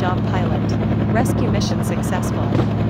job, pilot. Rescue mission successful.